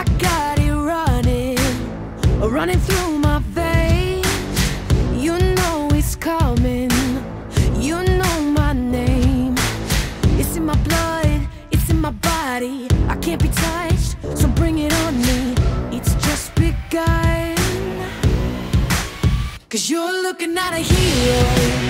I got it running, running through my veins. You know it's coming, you know my name. It's in my blood, it's in my body. I can't be touched, so bring it on me. It's just begun. Cause you're looking at a hero.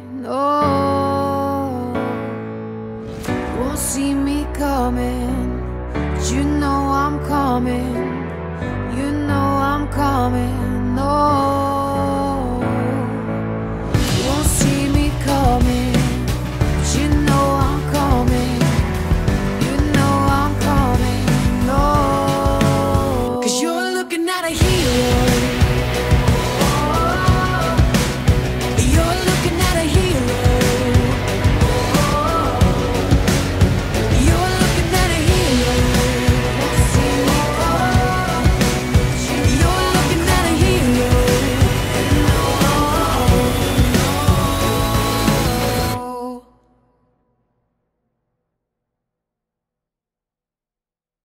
Oh, oh, oh. No, won't see me coming. But you know I'm coming.